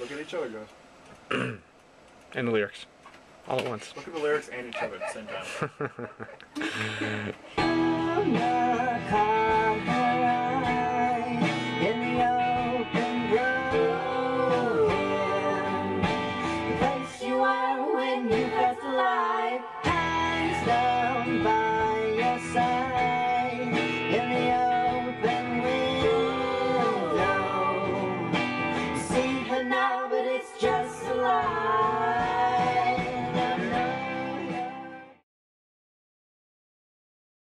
Look at each other, guys. And the lyrics. All at once. Look at the lyrics and each other at the same time.